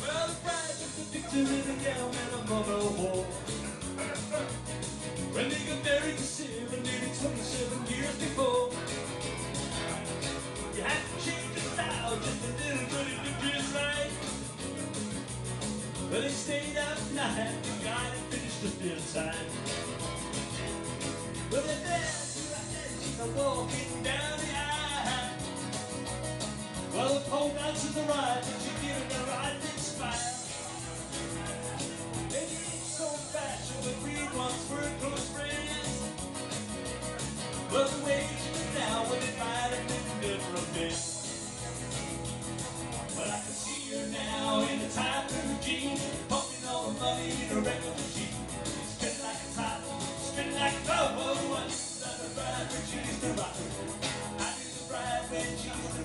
Well, the bride prize is picture of a gal, and a mother war. When they got married to seven, nearly 27 years before. You had to change your style just a little bit to do this right. But they stayed out night and got it finished just in time. Well, they're there, she's walking down. The pole dances the right, and she giving the right big smile. Maybe it's so fashion, but we once were close friends. But the way she is now, well, it might have been a bit. But I can see her now in a tight blue jeans, pumping all the money in a record machine. Spin like a top, spin like a cowboy, one like a bride when she used to rock and roll. I knew the bride when she used to